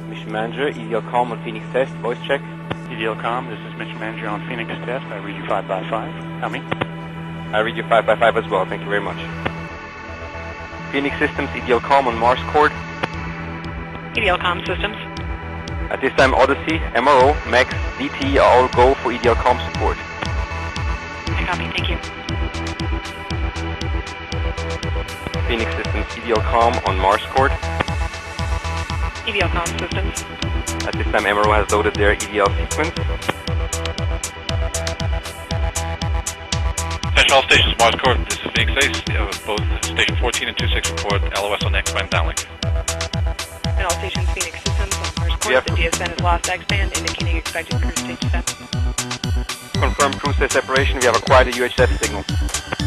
Mission Manager, EDLCOM on Phoenix Test, voice check. EDLCOM, this is Mission Manager on Phoenix Test. I read you 5 by 5 Tell me. I read you 5 by 5 as well, thank you very much. Phoenix Systems, EDLCOM on Mars Cord. EDLCOM systems. At this time, Odyssey, MRO, Max, DT are all go for EDL EDLCOM support. I copy, thank you. Phoenix Systems, EDL EDLCOM on Mars Cord. EDLCOM systems. At this time, MRO has loaded their EDL sequence. Attention all stations, Mars Cord. This is Phoenix Ace. Uh, both Station 14 and 26 report LOS on X-band downlink. And all stations, Phoenix systems on Mars Cord. Yep. The DSN is lost X-band, indicating expected cruise stage set. Confirm cruise state separation, we have acquired a UHF signal.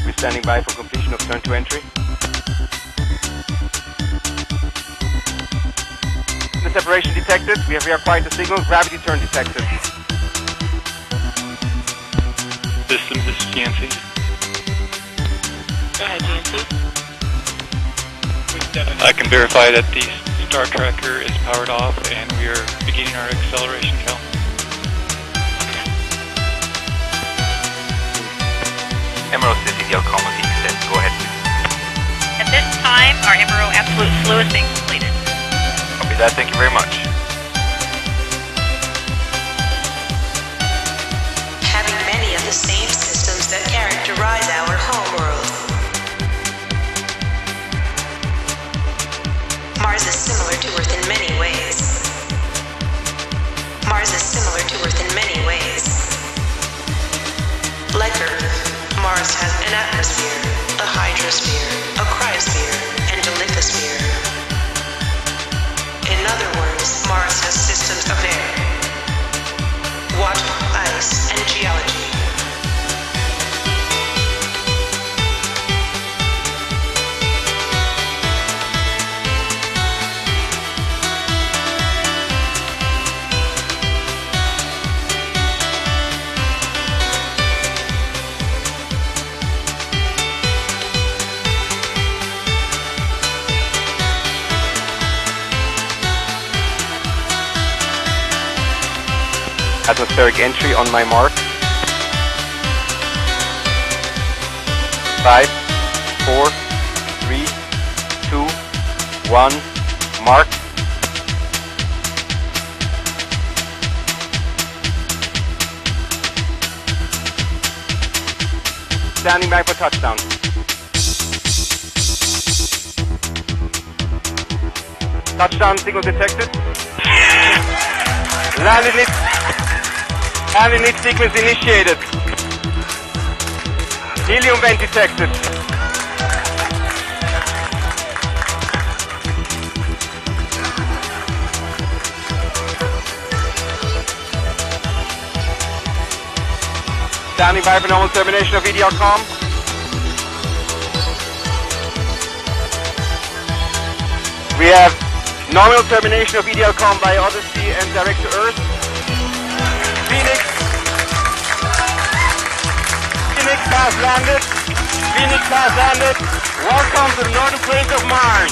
We're standing by for completion of turn to entry. Separation detected, we have reacquired the signal, gravity turn detected. System, this is GNC. Go ahead, GNC. I can verify that the Star Tracker is powered off and we are beginning our acceleration count. MRO says EDLCOM on Phoenix Test, go ahead please. At this time, our MRO absolute slew is being completed. Copy that, thank you very much. having many of the same systems that characterize our homeworld. Mars is similar to Earth in many ways. Mars is similar to Earth in many ways. Like Earth, Mars has an atmosphere, a hydrosphere, systems of air, Atmospheric entry on my mark. Five, four, three, two, one, mark. Standing by for touchdown. Touchdown signal detected. Landing it. Landing it sequence initiated. Helium vent detected. Standing by for normal termination of EDLCOM. We have nominal termination of EDLCOM by Odyssey and direct to Earth. Phoenix. Phoenix has landed. Phoenix has landed. Welcome to the northern plains of Mars.